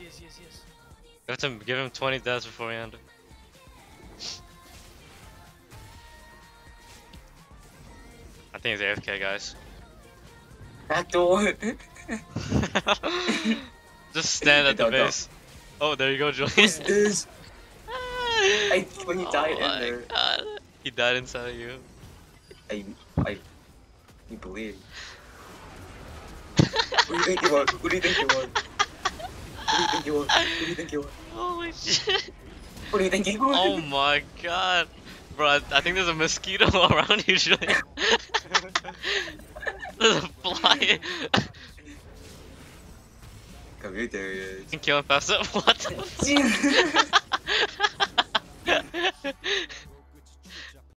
yes, yes, yes. You have to give him 20 deaths before we end. I think it's AFK, guys. Back door. Just stand at the Don't, don't. base. Oh, there you go, Julian. Who's this? I, when he died oh in there, God. He died inside of you. I, I, you believe. Who do you think you are? Who do you think you are? You think you are? Who do you think you are? Holy oh shit. Who do you think you are? Oh my god. Bro, I, think there's a mosquito around you, Julian. there's a fly. Come here, he You can kill him fast up. What the